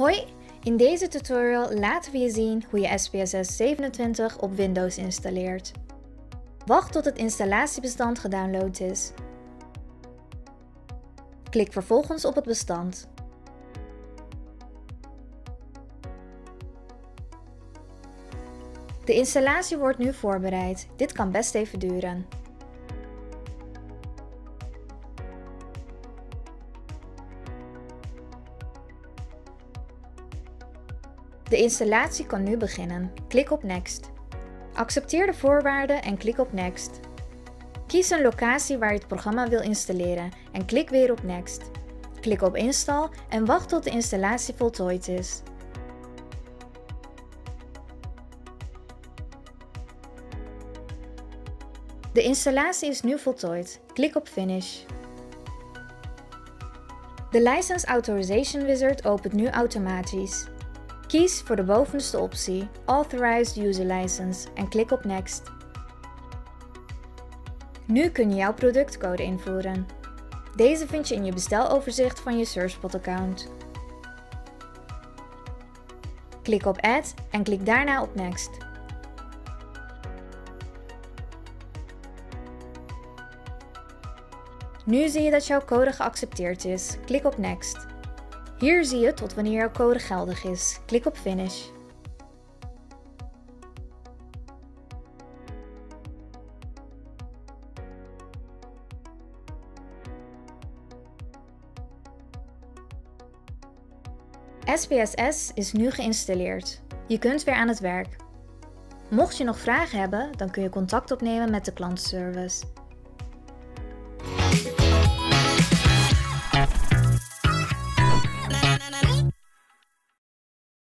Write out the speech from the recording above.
Hoi, in deze tutorial laten we je zien hoe je SPSS 27 op Windows installeert. Wacht tot het installatiebestand gedownload is. Klik vervolgens op het bestand. De installatie wordt nu voorbereid. Dit kan best even duren. De installatie kan nu beginnen. Klik op Next. Accepteer de voorwaarden en klik op Next. Kies een locatie waar je het programma wil installeren en klik weer op Next. Klik op Install en wacht tot de installatie voltooid is. De installatie is nu voltooid. Klik op Finish. De License Authorization Wizard opent nu automatisch. Kies voor de bovenste optie Authorized User License en klik op Next. Nu kun je jouw productcode invoeren. Deze vind je in je besteloverzicht van je SearchBot account. Klik op Add en klik daarna op Next. Nu zie je dat jouw code geaccepteerd is. Klik op Next. Hier zie je tot wanneer jouw code geldig is. Klik op Finish. SPSS is nu geïnstalleerd. Je kunt weer aan het werk. Mocht je nog vragen hebben, dan kun je contact opnemen met de klantenservice.